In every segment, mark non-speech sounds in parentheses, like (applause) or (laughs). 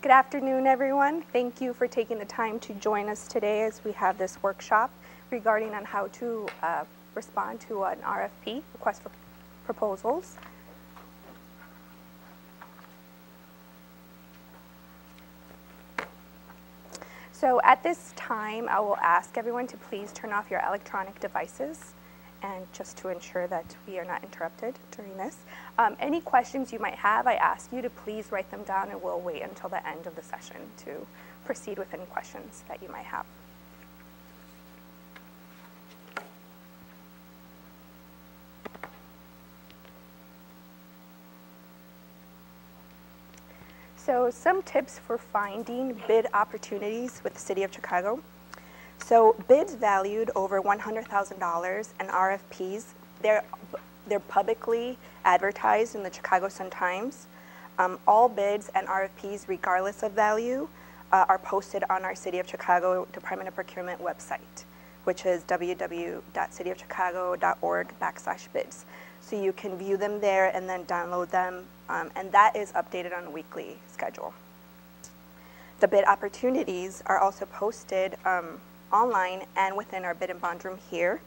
Good afternoon, everyone. Thank you for taking the time to join us today as we have this workshop regarding on how to uh, respond to an RFP, request for proposals. So at this time, I will ask everyone to please turn off your electronic devices and just to ensure that we are not interrupted during this. Um, any questions you might have, I ask you to please write them down and we'll wait until the end of the session to proceed with any questions that you might have. So some tips for finding bid opportunities with the City of Chicago. So bids valued over $100,000 and RFPs, they're, they're publicly advertised in the Chicago Sun-Times. Um, all bids and RFPs, regardless of value, uh, are posted on our City of Chicago Department of Procurement website, which is www.cityofchicago.org backslash bids. So you can view them there and then download them um, and that is updated on a weekly schedule. The bid opportunities are also posted um, online and within our bid and bond room here.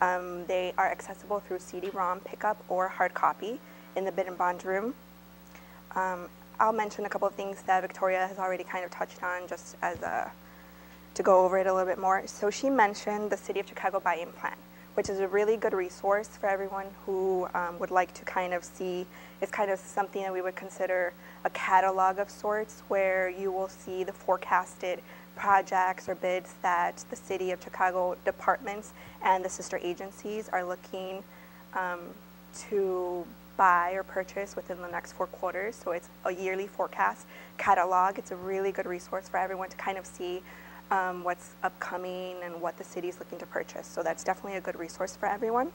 Um, they are accessible through CD-ROM pickup or hard copy in the bid and bond room. Um, I'll mention a couple of things that Victoria has already kind of touched on just as a, to go over it a little bit more. So she mentioned the City of Chicago buying plan which is a really good resource for everyone who um, would like to kind of see, it's kind of something that we would consider a catalog of sorts where you will see the forecasted projects or bids that the City of Chicago departments and the sister agencies are looking um, to buy or purchase within the next four quarters. So it's a yearly forecast catalog. It's a really good resource for everyone to kind of see um, what's upcoming and what the city is looking to purchase. So that's definitely a good resource for everyone.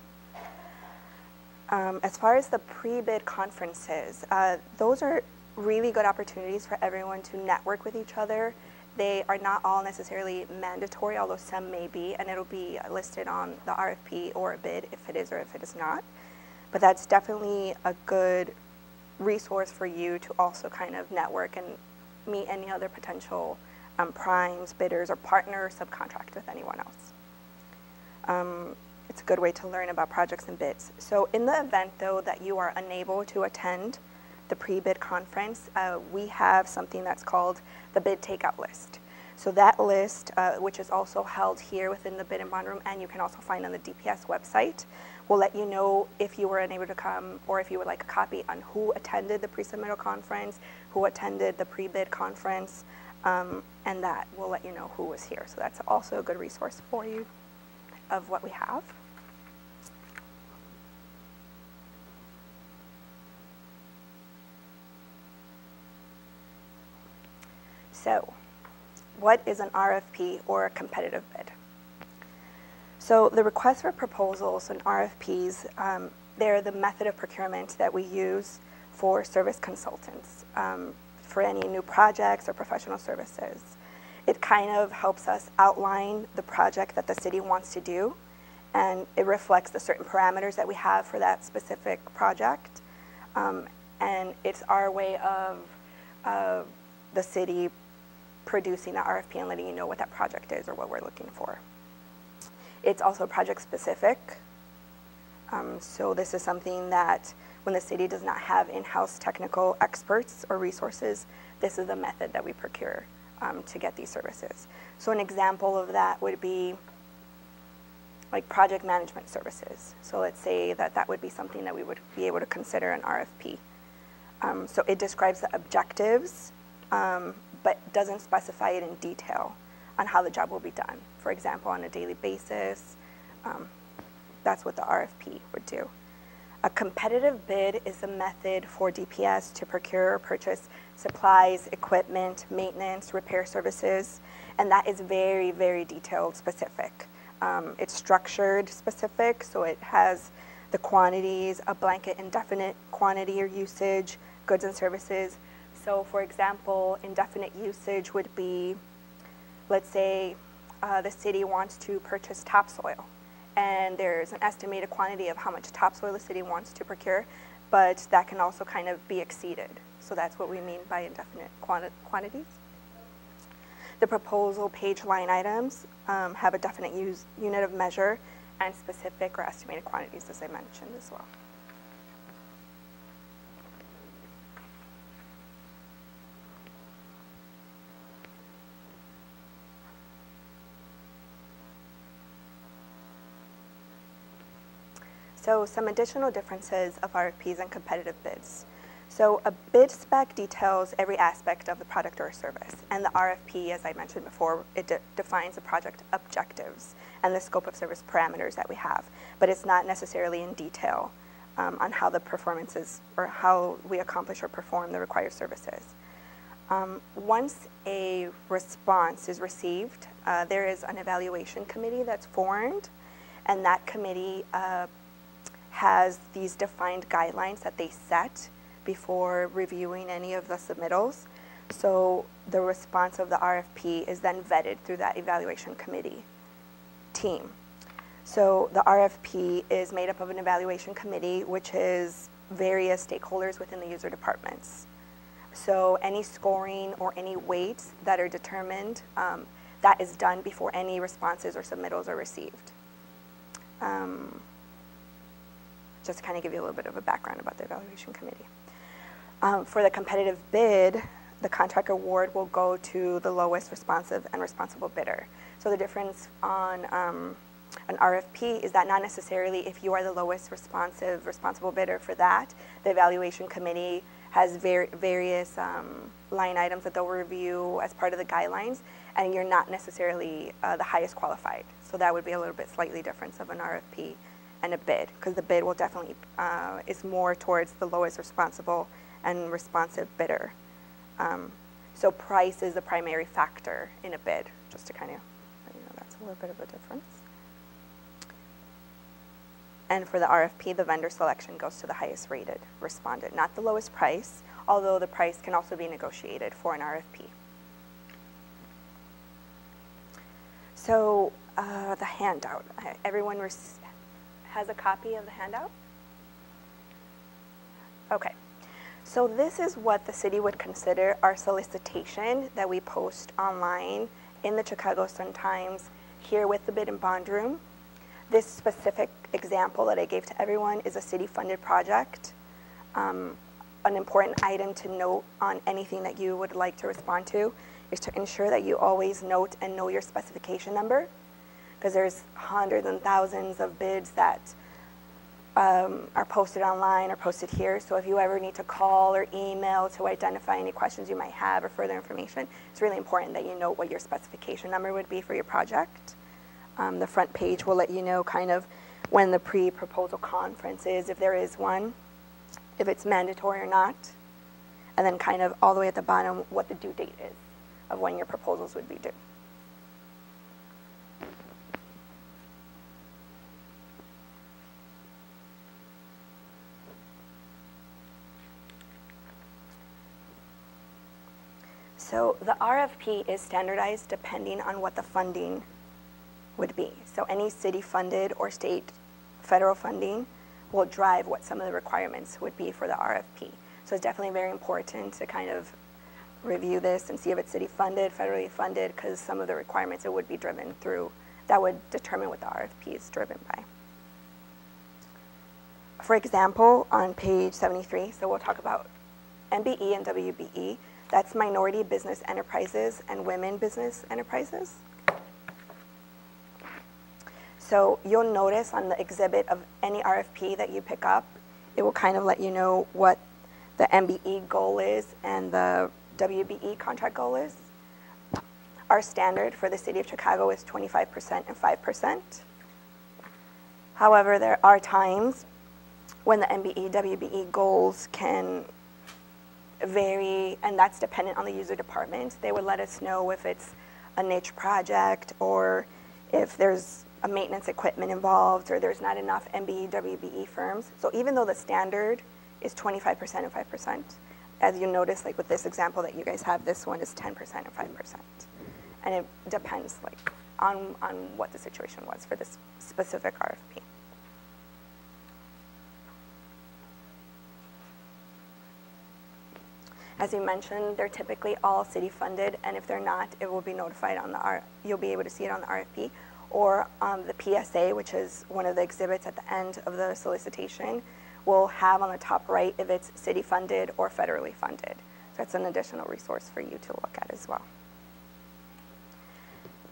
Um, as far as the pre-bid conferences, uh, those are really good opportunities for everyone to network with each other. They are not all necessarily mandatory, although some may be, and it'll be listed on the RFP or a bid if it is or if it is not. But that's definitely a good resource for you to also kind of network and meet any other potential um, primes, bidders, or partner or subcontract with anyone else. Um, it's a good way to learn about projects and bids. So in the event, though, that you are unable to attend the pre-bid conference, uh, we have something that's called the bid takeout list. So that list, uh, which is also held here within the bid and bond room, and you can also find on the DPS website, will let you know if you were unable to come or if you would like a copy on who attended the pre-submittal conference, who attended the pre-bid conference, um, and that will let you know who was here. So that's also a good resource for you of what we have. So, what is an RFP or a competitive bid? So the request for proposals and RFPs, um, they're the method of procurement that we use for service consultants. Um, for any new projects or professional services. It kind of helps us outline the project that the city wants to do, and it reflects the certain parameters that we have for that specific project. Um, and it's our way of uh, the city producing the RFP and letting you know what that project is or what we're looking for. It's also project specific. Um, so this is something that when the city does not have in-house technical experts or resources, this is the method that we procure um, to get these services. So an example of that would be like project management services. So let's say that that would be something that we would be able to consider an RFP. Um, so it describes the objectives, um, but doesn't specify it in detail on how the job will be done. For example, on a daily basis, um, that's what the RFP would do. A competitive bid is a method for DPS to procure or purchase supplies, equipment, maintenance, repair services, and that is very, very detailed specific. Um, it's structured specific, so it has the quantities, a blanket indefinite quantity or usage, goods and services. So for example, indefinite usage would be, let's say uh, the city wants to purchase topsoil and there's an estimated quantity of how much topsoil the city wants to procure, but that can also kind of be exceeded. So that's what we mean by indefinite quanti- quantities. The proposal page line items um, have a definite use, unit of measure and specific or estimated quantities, as I mentioned as well. So some additional differences of RFPs and competitive bids. So a bid spec details every aspect of the product or service, and the RFP, as I mentioned before, it de defines the project objectives and the scope of service parameters that we have, but it's not necessarily in detail um, on how the performances or how we accomplish or perform the required services. Um, once a response is received, uh, there is an evaluation committee that's formed, and that committee uh, has these defined guidelines that they set before reviewing any of the submittals. So the response of the RFP is then vetted through that evaluation committee team. So the RFP is made up of an evaluation committee, which is various stakeholders within the user departments. So any scoring or any weights that are determined, um, that is done before any responses or submittals are received. Um, just to kind of give you a little bit of a background about the evaluation committee. Um, for the competitive bid, the contract award will go to the lowest responsive and responsible bidder. So the difference on um, an RFP is that not necessarily if you are the lowest responsive responsible bidder for that, the evaluation committee has ver various um, line items that they'll review as part of the guidelines, and you're not necessarily uh, the highest qualified. So that would be a little bit slightly different of an RFP and a bid, because the bid will definitely uh, is more towards the lowest responsible and responsive bidder. Um, so price is the primary factor in a bid, just to kind of, you know, that's a little bit of a difference. And for the RFP, the vendor selection goes to the highest rated respondent, not the lowest price, although the price can also be negotiated for an RFP. So uh, the handout, everyone has a copy of the handout? Okay. So this is what the city would consider our solicitation that we post online in the Chicago Sun-Times here with the bid and bond room. This specific example that I gave to everyone is a city-funded project. Um, an important item to note on anything that you would like to respond to is to ensure that you always note and know your specification number because there's hundreds and thousands of bids that um, are posted online or posted here. So if you ever need to call or email to identify any questions you might have or further information, it's really important that you know what your specification number would be for your project. Um, the front page will let you know kind of when the pre-proposal conference is, if there is one, if it's mandatory or not, and then kind of all the way at the bottom what the due date is of when your proposals would be due. So the RFP is standardized depending on what the funding would be. So any city funded or state federal funding will drive what some of the requirements would be for the RFP. So it's definitely very important to kind of review this and see if it's city funded, federally funded, because some of the requirements it would be driven through, that would determine what the RFP is driven by. For example, on page 73, so we'll talk about MBE and WBE. That's minority business enterprises and women business enterprises. So you'll notice on the exhibit of any RFP that you pick up, it will kind of let you know what the MBE goal is and the WBE contract goal is. Our standard for the city of Chicago is 25% and 5%. However, there are times when the MBE, WBE goals can vary, and that's dependent on the user department. They would let us know if it's a niche project or if there's a maintenance equipment involved or there's not enough MBE, WBE firms. So even though the standard is 25% and 5%, as you notice, like with this example that you guys have, this one is 10% and 5%. And it depends like on, on what the situation was for this specific RFP. As you mentioned, they're typically all city funded, and if they're not, it will be notified on the R, you'll be able to see it on the RFP or um, the PSA, which is one of the exhibits at the end of the solicitation, will have on the top right if it's city funded or federally funded. So that's an additional resource for you to look at as well.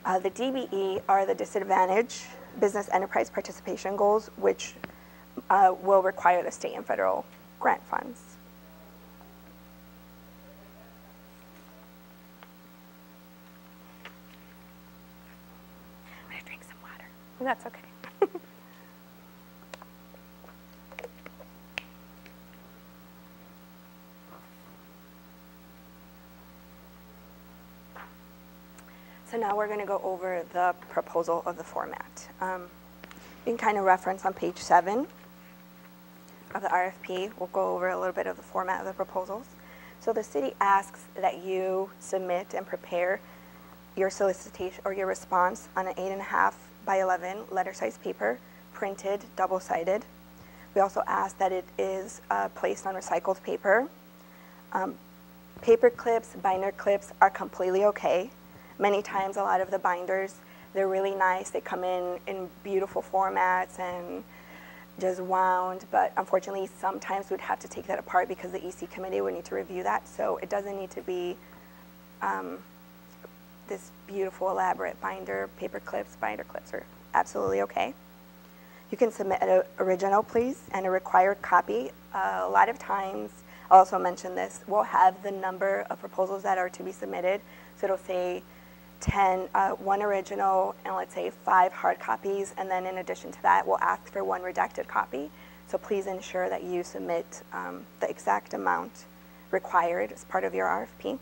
Uh, the DBE are the disadvantaged business enterprise participation goals, which uh, will require the state and federal grant funds. I'm gonna drink some water. That's okay. (laughs) So now we're going to go over the proposal of the format. Um, you can kind of reference on page seven of the RFP. We'll go over a little bit of the format of the proposals. So the city asks that you submit and prepare your solicitation or your response on an eight and a half by 11 letter size paper, printed, double sided. We also ask that it is uh, placed on recycled paper. Um, paper clips, binder clips are completely okay. Many times, a lot of the binders, they're really nice. They come in in beautiful formats and just wound, but unfortunately, sometimes we'd have to take that apart because the EC committee would need to review that. So it doesn't need to be um, this beautiful, elaborate binder. Paper clips, binder clips are absolutely okay. You can submit an original, please, and a required copy. Uh, a lot of times, I'll also mention this, we'll have the number of proposals that are to be submitted. So it'll say 10, uh, one original, and let's say five hard copies, and then in addition to that, we'll ask for one redacted copy. So please ensure that you submit um, the exact amount required as part of your RFP.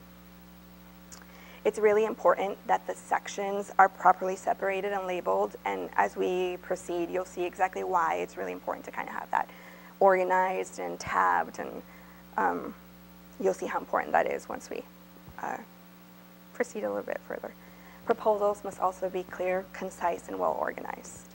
It's really important that the sections are properly separated and labeled, and as we proceed, you'll see exactly why it's really important to kind of have that organized and tabbed, and um, you'll see how important that is once we uh, proceed a little bit further. Proposals must also be clear, concise, and well organized.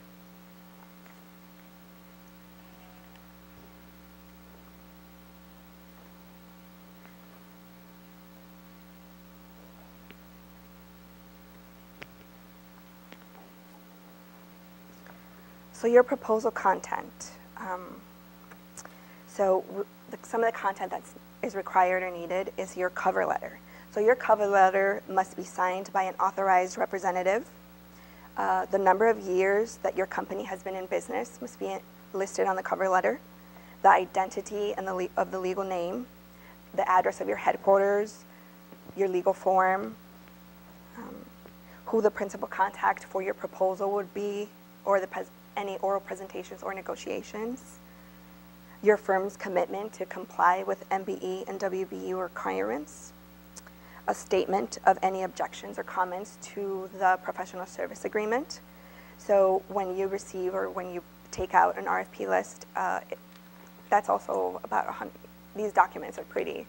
So your proposal content. Um, so the, some of the content that is required or needed is your cover letter. So your cover letter must be signed by an authorized representative. Uh, the number of years that your company has been in business must be listed on the cover letter. The identity and the of the legal name, the address of your headquarters, your legal form, um, who the principal contact for your proposal would be, or the any oral presentations or negotiations, your firm's commitment to comply with MBE and WBE requirements, a statement of any objections or comments to the professional service agreement. So when you receive or when you take out an RFP list, uh, it, that's also about 100, these documents are pretty,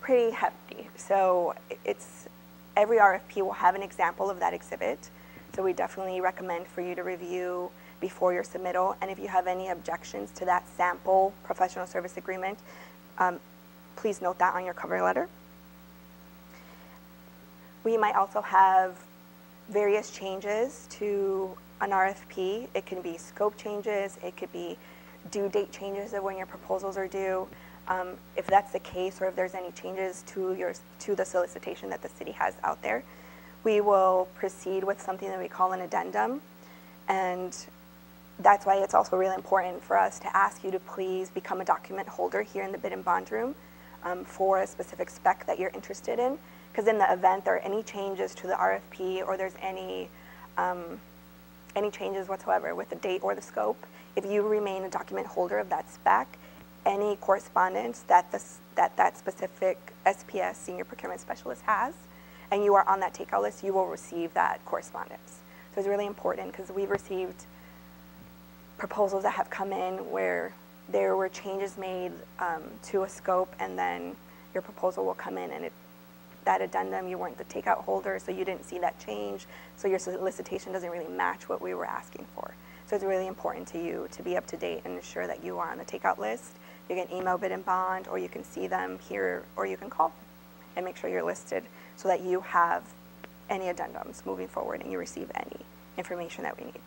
pretty hefty. So it's, every RFP will have an example of that exhibit. So we definitely recommend for you to review before your submittal. And if you have any objections to that sample professional service agreement, um, please note that on your cover letter. We might also have various changes to an RFP. It can be scope changes, it could be due date changes of when your proposals are due. Um, if that's the case, or if there's any changes to your to the solicitation that the city has out there, we will proceed with something that we call an addendum, and that's why it's also really important for us to ask you to please become a document holder here in the bid and bond room um, for a specific spec that you're interested in because in the event there are any changes to the RFP or there's any um, any changes whatsoever with the date or the scope, if you remain a document holder of that spec, any correspondence that this, that that specific SPS senior procurement specialist has, and you are on that takeout list, you will receive that correspondence. So it's really important because we've received proposals that have come in where there were changes made um, to a scope, and then your proposal will come in and it that addendum, you weren't the takeout holder, so you didn't see that change, so your solicitation doesn't really match what we were asking for. So it's really important to you to be up to date and ensure that you are on the takeout list. You can email bid and bond, or you can see them here, or you can call. and make sure you're listed so that you have any addendums moving forward and you receive any information that we need.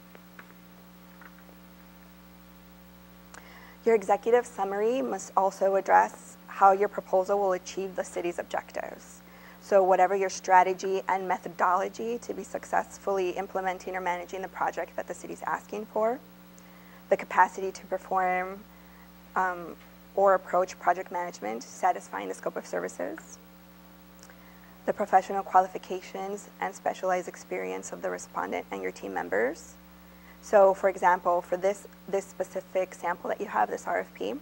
Your executive summary must also address how your proposal will achieve the city's objectives. So whatever your strategy and methodology to be successfully implementing or managing the project that the city's asking for, the capacity to perform um, or approach project management, satisfying the scope of services, the professional qualifications and specialized experience of the respondent and your team members. So for example, for this, this specific sample that you have, this RFP,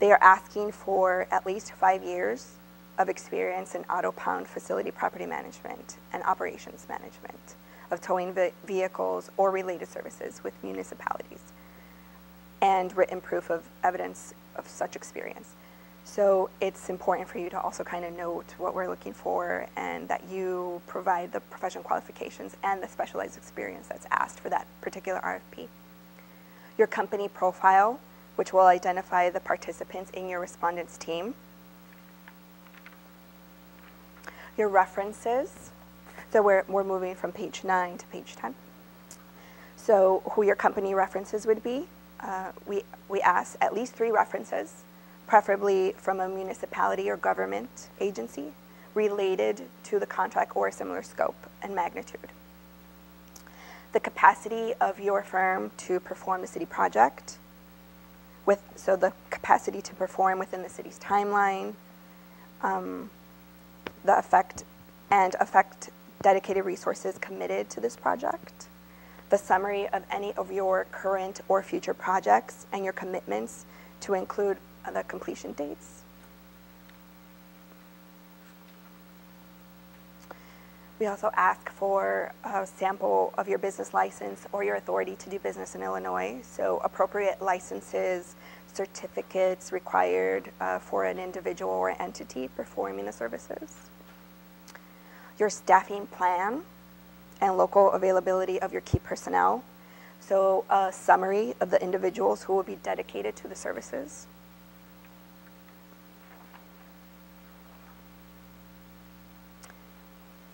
they are asking for at least five years of experience in auto pound facility property management and operations management of towing ve vehicles or related services with municipalities and written proof of evidence of such experience. So it's important for you to also kind of note what we're looking for and that you provide the professional qualifications and the specialized experience that's asked for that particular RFP. Your company profile, which will identify the participants in your respondents team. Your references, so we're, we're moving from page 9 to page 10. So who your company references would be, uh, we, we ask at least three references preferably from a municipality or government agency related to the contract or a similar scope and magnitude. The capacity of your firm to perform the city project, with, so the capacity to perform within the city's timeline, um, the effect and affect dedicated resources committed to this project, the summary of any of your current or future projects and your commitments to include the completion dates. We also ask for a sample of your business license or your authority to do business in Illinois. So appropriate licenses, certificates required uh, for an individual or entity performing the services. Your staffing plan and local availability of your key personnel. So a summary of the individuals who will be dedicated to the services.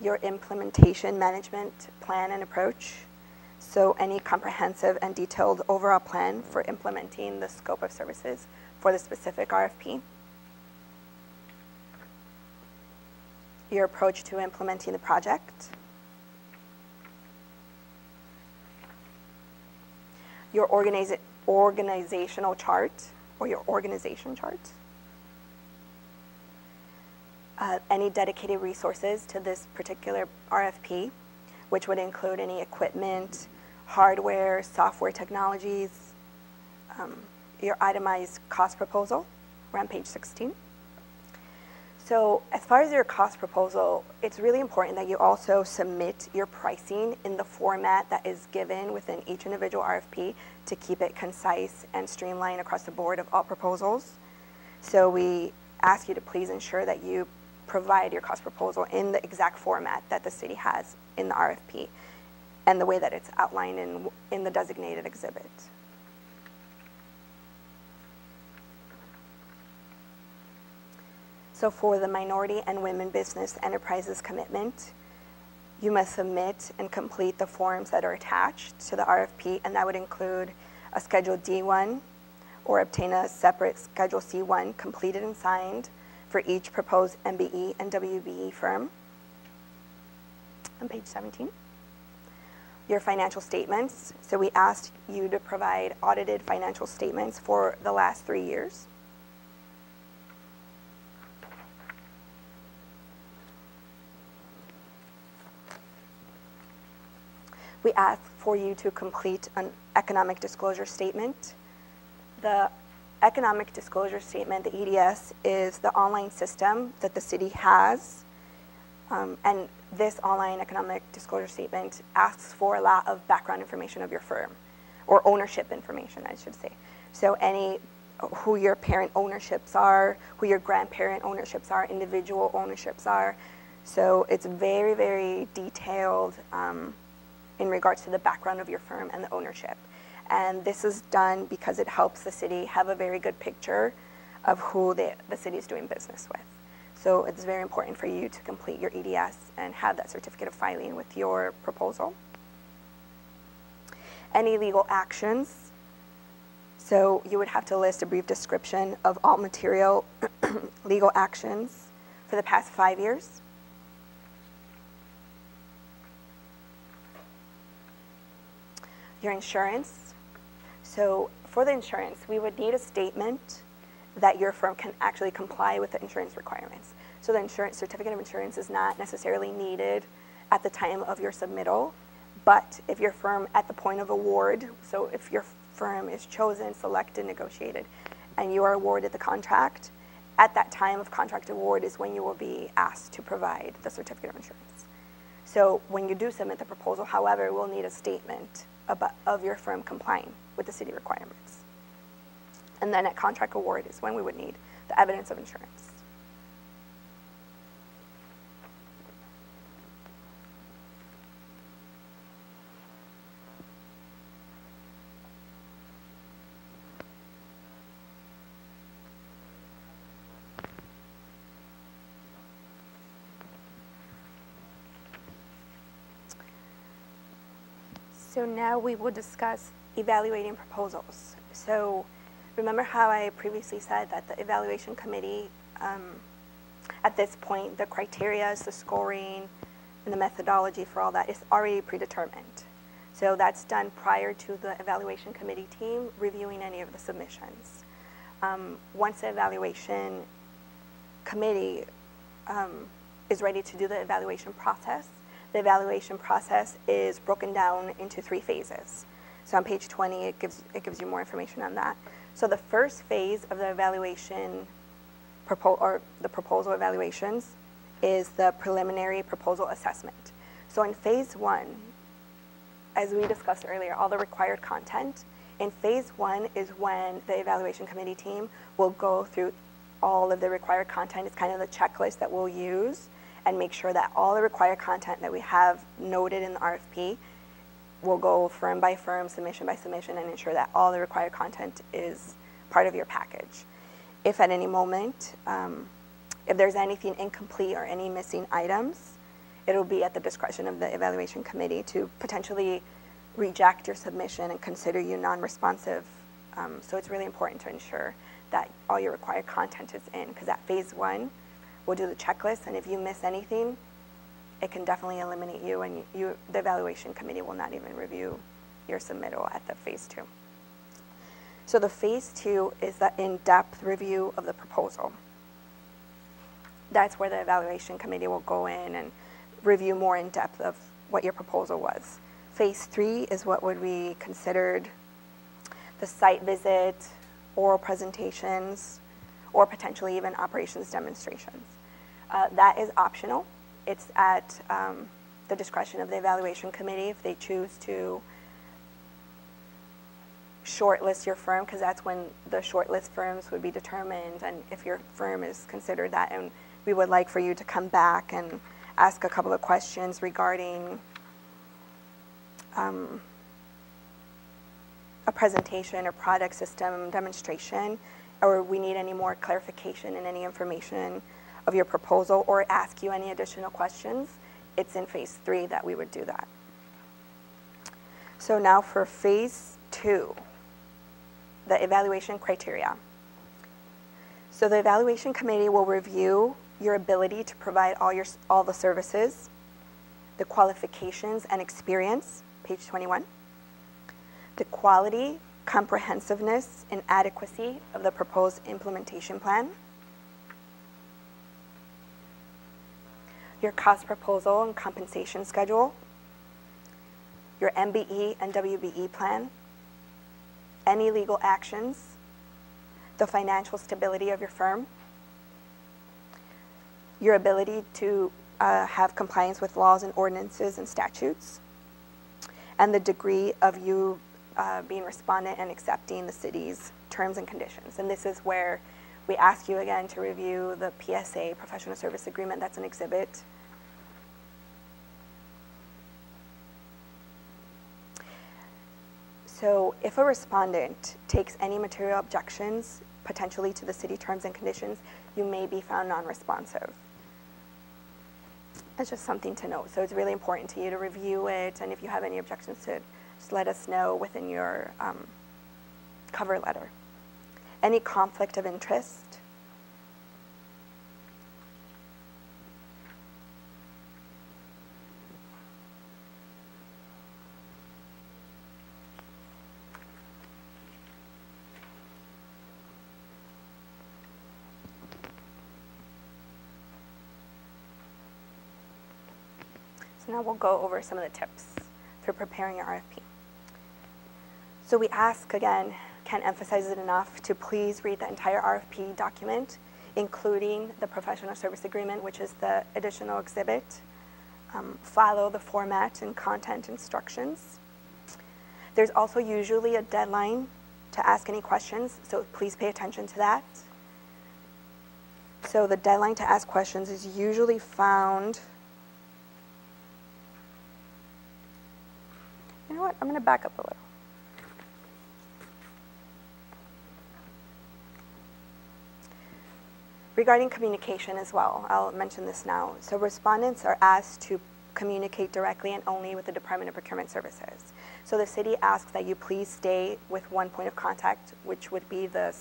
Your implementation management plan and approach. So any comprehensive and detailed overall plan for implementing the scope of services for the specific RFP. Your approach to implementing the project. Your organiza organizational chart or your organization chart uh, any dedicated resources to this particular RFP, which would include any equipment, hardware, software technologies, um, your itemized cost proposal, around page 16. So as far as your cost proposal, it's really important that you also submit your pricing in the format that is given within each individual RFP to keep it concise and streamlined across the board of all proposals. So we ask you to please ensure that you provide your cost proposal in the exact format that the city has in the RFP and the way that it's outlined in, in the designated exhibit. So for the minority and women business enterprises commitment, you must submit and complete the forms that are attached to the RFP, and that would include a Schedule D1 or obtain a separate Schedule C1 completed and signed, for each proposed MBE and WBE firm. On page 17. Your financial statements. So we asked you to provide audited financial statements for the last three years. We ask for you to complete an economic disclosure statement. The economic disclosure statement, the EDS, is the online system that the city has. Um, and this online economic disclosure statement asks for a lot of background information of your firm, or ownership information, I should say. So any who your parent ownerships are, who your grandparent ownerships are, individual ownerships are. So it's very, very detailed um, in regards to the background of your firm and the ownership. And this is done because it helps the city have a very good picture of who the, the city is doing business with. So it's very important for you to complete your EDS and have that certificate of filing with your proposal. Any legal actions. So you would have to list a brief description of all material (clears throat) legal actions for the past five years. Your insurance. So for the insurance, we would need a statement that your firm can actually comply with the insurance requirements. So the insurance certificate of insurance is not necessarily needed at the time of your submittal, but if your firm at the point of award, so if your firm is chosen, selected, negotiated, and you are awarded the contract, at that time of contract award is when you will be asked to provide the certificate of insurance. So when you do submit the proposal, however, we'll need a statement about, of your firm complying with the city requirements. And then at contract award is when we would need the evidence of insurance. So now we will discuss evaluating proposals. So remember how I previously said that the evaluation committee, um, at this point, the criteria, the scoring, and the methodology for all that is already predetermined. So that's done prior to the evaluation committee team reviewing any of the submissions. Um, once the evaluation committee um, is ready to do the evaluation process, the evaluation process is broken down into three phases. So on page 20, it gives, it gives you more information on that. So the first phase of the evaluation, or the proposal evaluations, is the preliminary proposal assessment. So in phase one, as we discussed earlier, all the required content. In phase one is when the evaluation committee team will go through all of the required content. It's kind of the checklist that we'll use and make sure that all the required content that we have noted in the RFP will go firm by firm, submission by submission, and ensure that all the required content is part of your package. If at any moment, um, if there's anything incomplete or any missing items, it'll be at the discretion of the evaluation committee to potentially reject your submission and consider you non-responsive. Um, so it's really important to ensure that all your required content is in, because at phase one, we'll do the checklist, and if you miss anything, it can definitely eliminate you, and you, the evaluation committee will not even review your submittal at the phase two. So the phase two is the in-depth review of the proposal. That's where the evaluation committee will go in and review more in depth of what your proposal was. Phase three is what would be considered the site visit, oral presentations, or potentially even operations demonstrations. Uh, that is optional. It's at um, the discretion of the evaluation committee if they choose to shortlist your firm, because that's when the shortlist firms would be determined, and if your firm is considered that, and we would like for you to come back and ask a couple of questions regarding um, a presentation or product system demonstration, or we need any more clarification and any information of your proposal, or ask you any additional questions, it's in phase three that we would do that. So now for phase two, the evaluation criteria. So the evaluation committee will review your ability to provide all, your, all the services, the qualifications and experience, page 21, the quality, comprehensiveness, and adequacy of the proposed implementation plan, your cost proposal and compensation schedule, your MBE and WBE plan, any legal actions, the financial stability of your firm, your ability to uh, have compliance with laws and ordinances and statutes, and the degree of you uh, being respondent and accepting the city's terms and conditions. And this is where we ask you again to review the PSA, Professional Service Agreement, that's an exhibit. So if a respondent takes any material objections potentially to the city terms and conditions, you may be found non-responsive. That's just something to note. So it's really important to you to review it, and if you have any objections to it, just let us know within your um, cover letter. Any conflict of interest, So we'll go over some of the tips for preparing your RFP. So we ask again, can't emphasize it enough, to please read the entire RFP document, including the professional service agreement, which is the additional exhibit. Um, follow the format and content instructions. There's also usually a deadline to ask any questions, so please pay attention to that. So the deadline to ask questions is usually found You know what? I'm going to back up a little. Regarding communication as well, I'll mention this now. So respondents are asked to communicate directly and only with the Department of Procurement Services. So the city asks that you please stay with one point of contact, which would be the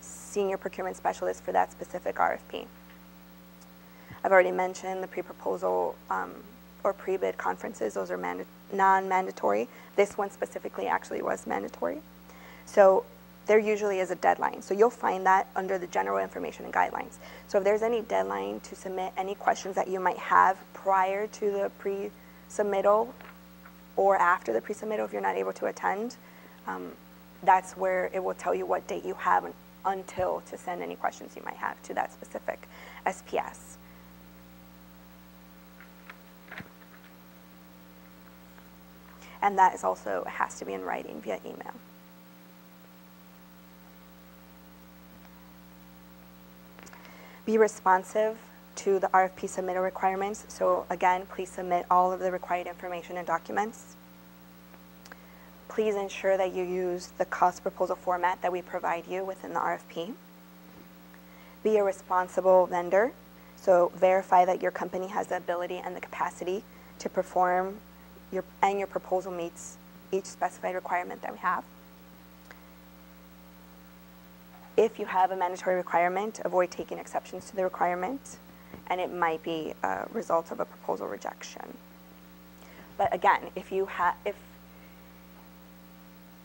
senior procurement specialist for that specific RFP. I've already mentioned the pre-proposal um, or pre-bid conferences. Those are non-mandatory. This one specifically actually was mandatory. So there usually is a deadline. So you'll find that under the general information and guidelines. So if there's any deadline to submit any questions that you might have prior to the pre-submittal or after the pre-submittal if you're not able to attend, um, that's where it will tell you what date you have until to send any questions you might have to that specific SPS. And that is also has to be in writing via email. Be responsive to the RFP submittal requirements. So again, please submit all of the required information and documents. Please ensure that you use the cost proposal format that we provide you within the RFP. Be a responsible vendor. So verify that your company has the ability and the capacity to perform your, and your proposal meets each specified requirement that we have. If you have a mandatory requirement, avoid taking exceptions to the requirement, and it might be a result of a proposal rejection. But again, if you have, if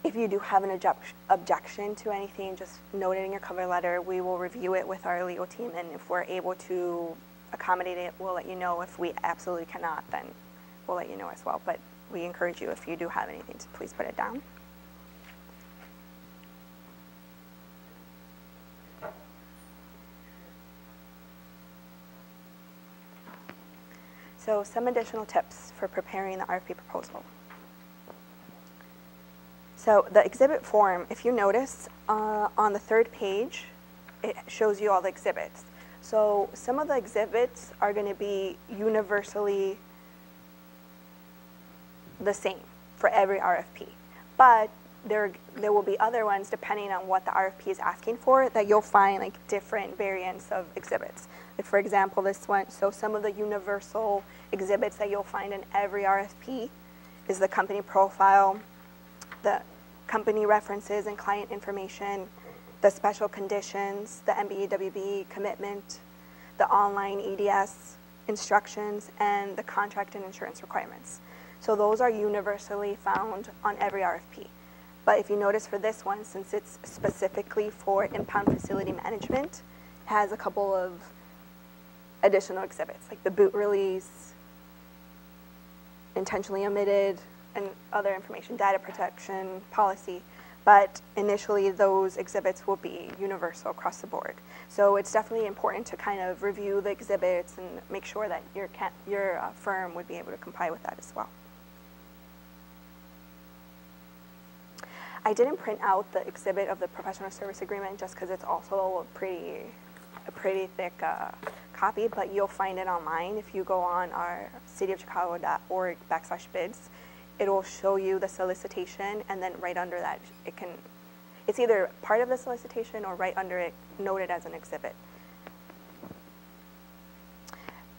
if you do have an object objection to anything, just note it in your cover letter. We will review it with our legal team, and if we're able to accommodate it, we'll let you know. If we absolutely cannot, then we'll let you know as well. But we encourage you, if you do have anything, to please put it down. So some additional tips for preparing the RFP proposal. So the exhibit form, if you notice, uh, on the third page, it shows you all the exhibits. So some of the exhibits are going to be universally the same for every RFP. But there, there will be other ones depending on what the RFP is asking for that you'll find like different variants of exhibits. Like for example, this one, so some of the universal exhibits that you'll find in every RFP is the company profile, the company references and client information, the special conditions, the MBEWB commitment, the online EDS instructions, and the contract and insurance requirements. So those are universally found on every RFP. But if you notice for this one, since it's specifically for impound facility management, it has a couple of additional exhibits, like the boot release, intentionally omitted, and other information, data protection, policy. But initially, those exhibits will be universal across the board. So it's definitely important to kind of review the exhibits and make sure that your, your uh, firm would be able to comply with that as well. I didn't print out the exhibit of the professional service agreement just because it's also a pretty, a pretty thick uh, copy, but you'll find it online if you go on our cityofchicago.org backslash bids. It will show you the solicitation, and then right under that, it can, It's either part of the solicitation or right under it, noted as an exhibit.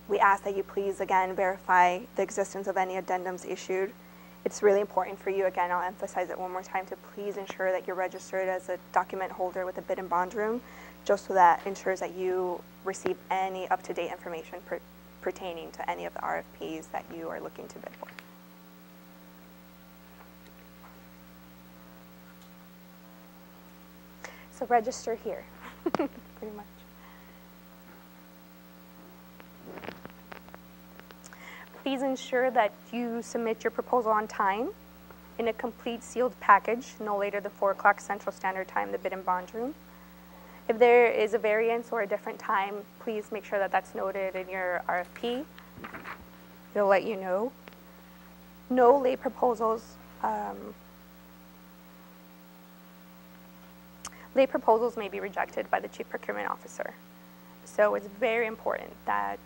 We ask that you please, again, verify the existence of any addendums issued. It's really important for you, again, I'll emphasize it one more time, to please ensure that you're registered as a document holder with a bid and bond room, just so that ensures that you receive any up-to-date information per- pertaining to any of the RFPs that you are looking to bid for. So register here, (laughs) pretty much. Please ensure that you submit your proposal on time in a complete sealed package, no later than 4 o'clock Central Standard Time, the bid and bond room. If there is a variance or a different time, please make sure that that's noted in your RFP. It'll let you know. No late proposals. Um, late proposals may be rejected by the chief procurement officer. So it's very important that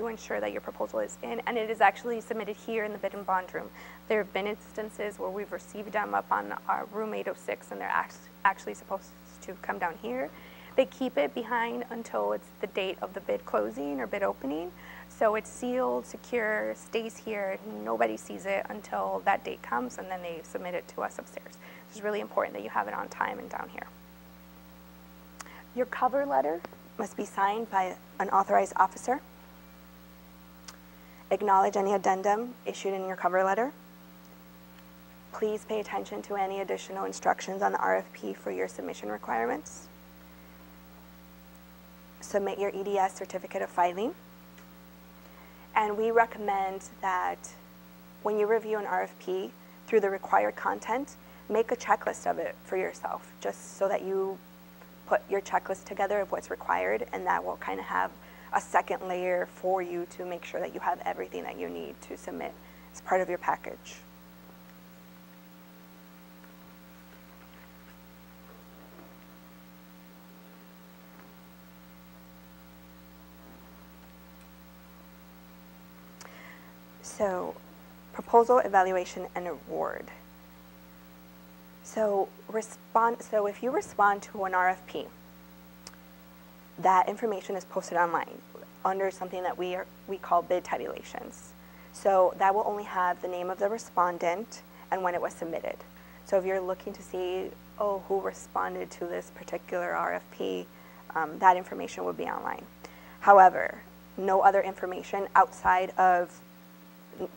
you ensure that your proposal is in, and it is actually submitted here in the bid and bond room. There have been instances where we've received them up on our room 806, and they're act- actually supposed to come down here. They keep it behind until it's the date of the bid closing or bid opening. So it's sealed, secure, stays here. Nobody sees it until that date comes, and then they submit it to us upstairs. It's really important that you have it on time and down here. Your cover letter must be signed by an authorized officer. Acknowledge any addendum issued in your cover letter. Please pay attention to any additional instructions on the RFP for your submission requirements. Submit your EDS certificate of filing. And we recommend that when you review an RFP through the required content, make a checklist of it for yourself, just so that you put your checklist together of what's required, and that will kind of have a second layer for you to make sure that you have everything that you need to submit as part of your package. So, proposal, evaluation, and award. So, respond, so if you respond to an RFP, that information is posted online under something that we, are, we call bid tabulations. So that will only have the name of the respondent and when it was submitted. So if you're looking to see, oh, who responded to this particular RFP, um, that information would be online. However, no other information outside of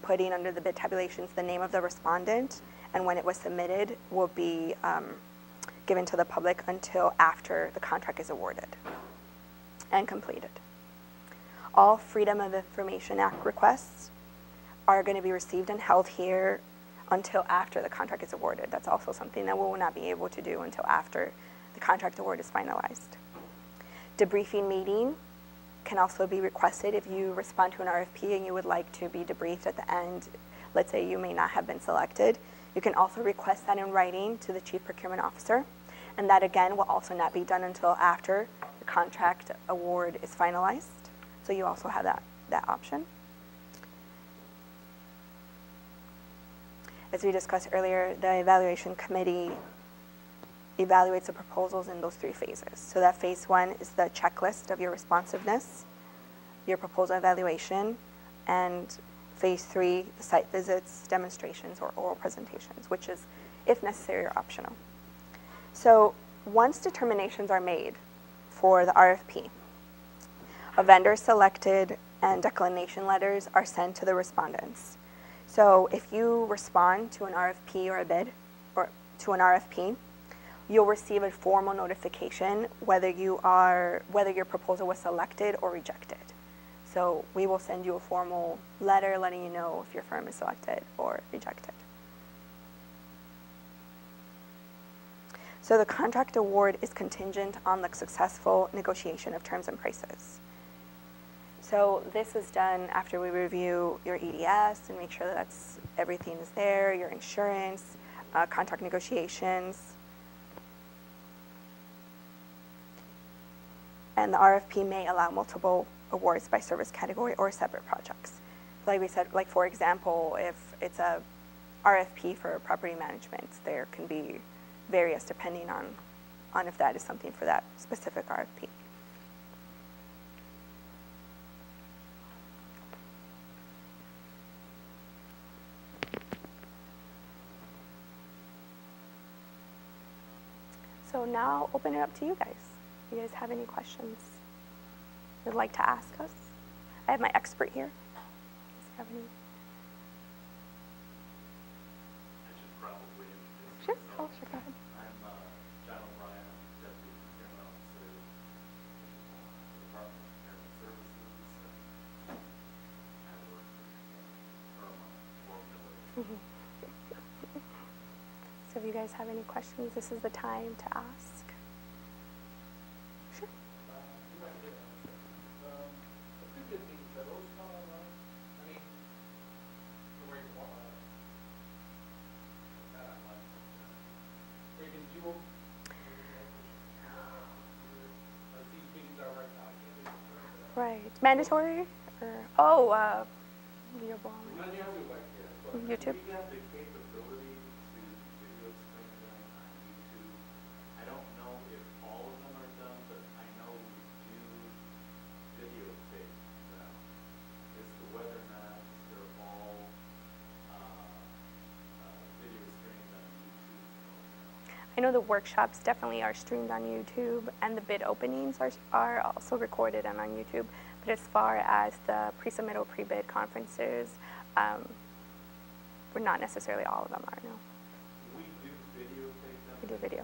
putting under the bid tabulations the name of the respondent and when it was submitted will be um, given to the public until after the contract is awarded and completed. All Freedom of Information Act requests are going to be received and held here until after the contract is awarded. That's also something that we will not be able to do until after the contract award is finalized. Debriefing meeting can also be requested if you respond to an RFP and you would like to be debriefed at the end. Let's say you may not have been selected. You can also request that in writing to the Chief Procurement Officer. And that again will also not be done until after contract award is finalized. So you also have that, that option. As we discussed earlier, the evaluation committee evaluates the proposals in those three phases. So that phase one is the checklist of your responsiveness, your proposal evaluation, and phase three, the site visits, demonstrations, or oral presentations, which is, if necessary, or optional. So once determinations are made for the RFP, a vendor selected and declination letters are sent to the respondents. So if you respond to an RFP or a bid, or to an RFP, you'll receive a formal notification whether you are whether your proposal was selected or rejected. So we will send you a formal letter letting you know if your firm is selected or rejected. So the contract award is contingent on the successful negotiation of terms and prices. So this is done after we review your EDS and make sure that that's, everything is there, your insurance, uh, contract negotiations. And the RFP may allow multiple awards by service category or separate projects. Like we said, like for example, if it's a RFP for property management, there can be various depending on, on if that is something for that specific RFP. So now I'll open it up to you guys. You guys have any questions you'd like to ask us? I have my expert here. Sure. Oh, sure. Go ahead. you guys have any questions, this is the time to ask. Right. Mandatory? Or, oh, uh, video blog. YouTube? know the workshops definitely are streamed on YouTube, and the bid openings are, are also recorded and on YouTube. But as far as the pre-submittal, pre-bid conferences, um, we're not necessarily all of them are, no. We do video.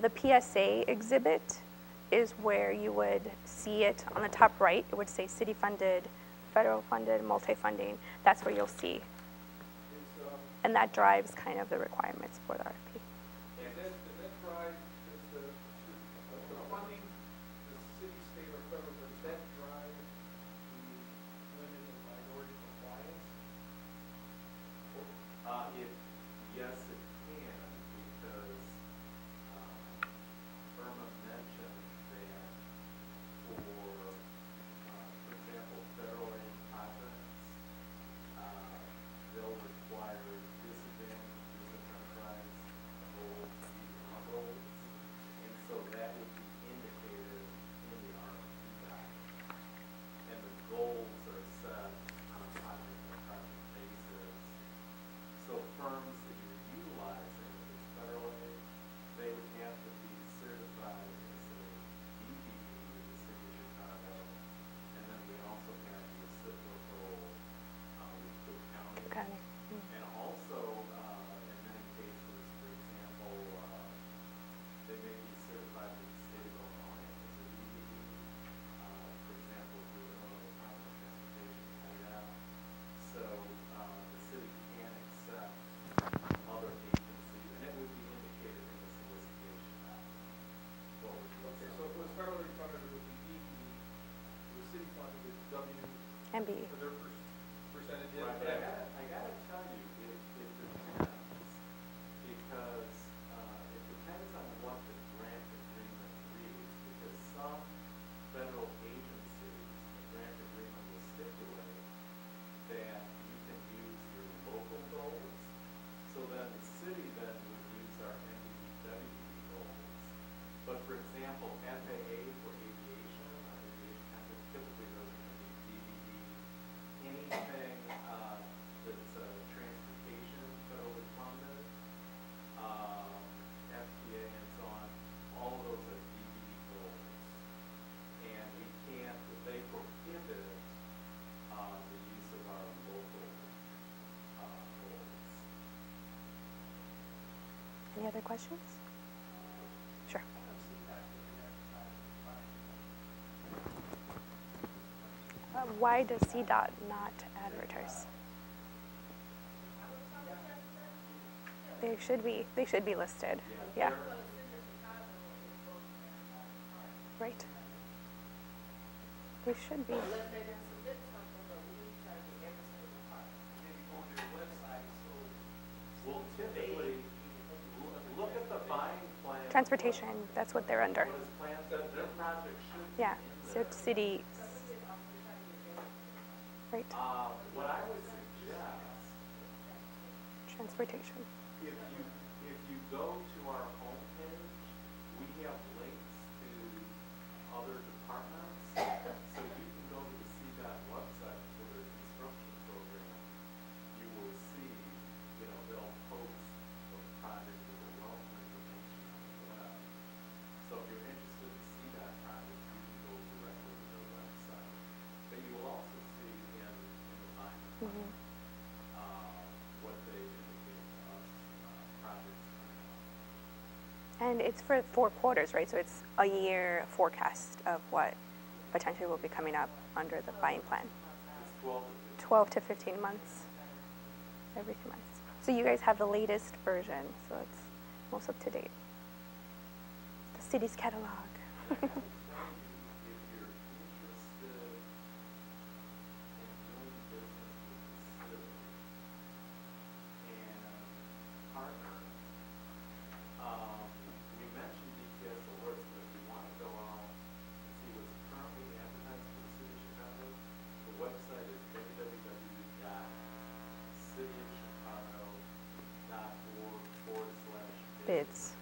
The PSA exhibit is where you would see it on the top right. It would say city funded, federal funded, multi funding. That's where you'll see. And that drives kind of the requirements for the RFP. Uh, if and be Any other questions? Sure. Uh, why does CDOT not advertise? They should be. They should be listed. Yeah. Right. They should be. Transportation, that's what they're under. Yeah, so city. Right. Transportation. If you, if you go to our homepage, we have links to other departments. And it's for four quarters, right? So it's a year forecast of what potentially will be coming up under the buying plan. 12 to, 15 months, every two months. So you guys have the latest version, so it's most up to date. The city's catalog. (laughs) It's.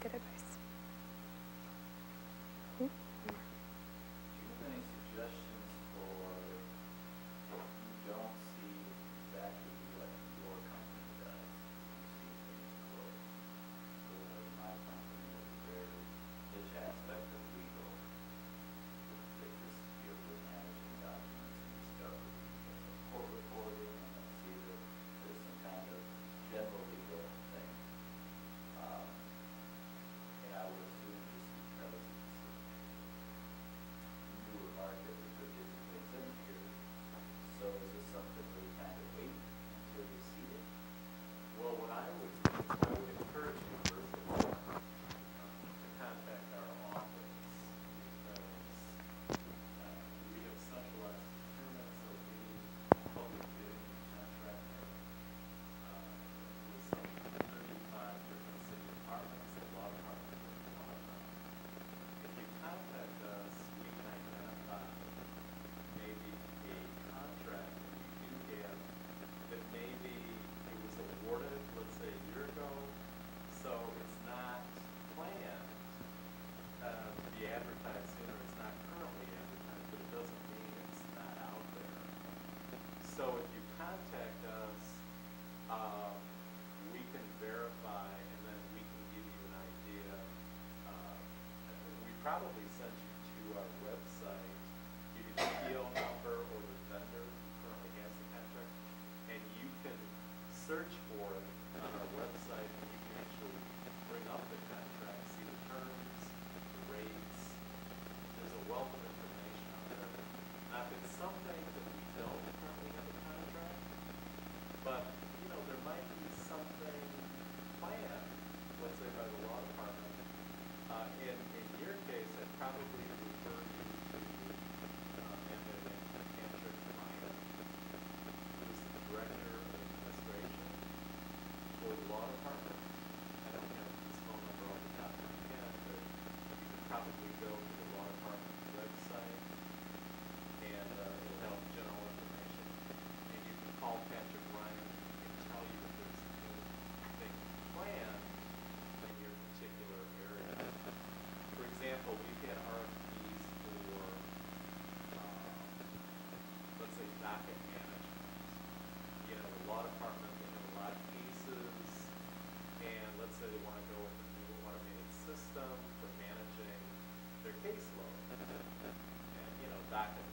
que te parece. So if you contact us, um, we can verify and then we can give you an idea. Uh, we probably send you to our website, give you the PO number or the vendor who currently has the contract, and you can search for it on our website and you can actually bring up the contract, see the terms, the rates. There's a wealth of information out there. Now, if it's something that let's say, by the law department. Uh, in, in your case, I'd probably refer you fact that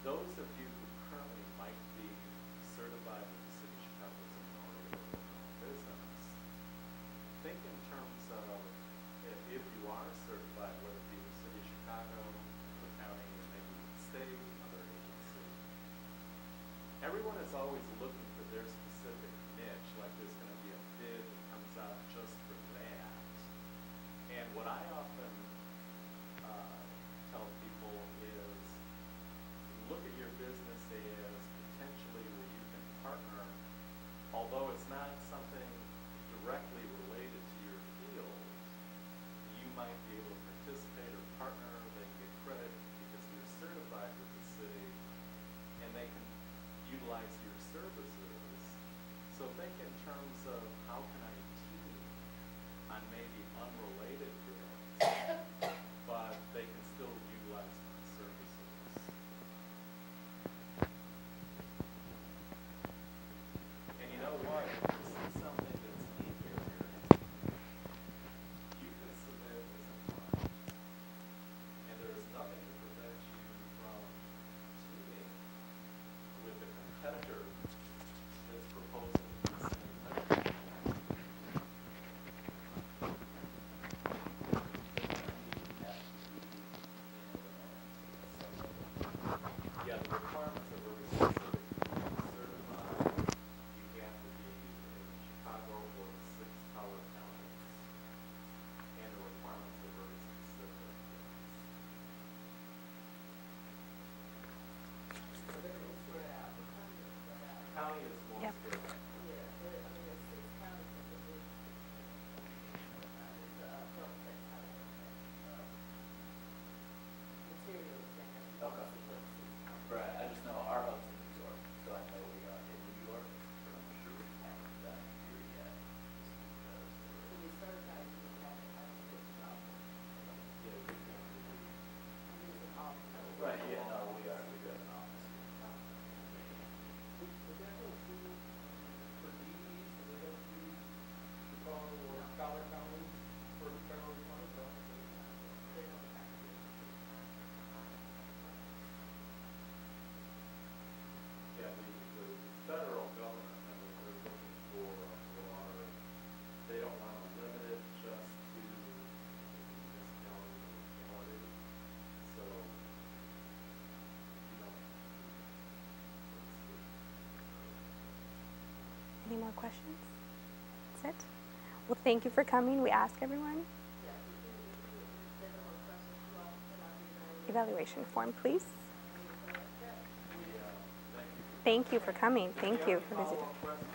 those of you who currently might be certified with the City of Chicago's inaugural business, think in terms of if you are certified, whether it be the City of Chicago, the county, or maybe the state, another agency, everyone is always looking for their specific niche, like there's going to be a bid that comes out just for that. And what I often business is potentially where you can partner, although it's not something directly related to your field, you might be able to participate or partner, they can get credit because you're certified with the city, and they can utilize your services. So think in terms of how can I team on maybe unrelated Yep. Any more questions? That's it. Well, thank you for coming. We ask everyone. Evaluation form, please. Thank you for coming. Thank you for visiting.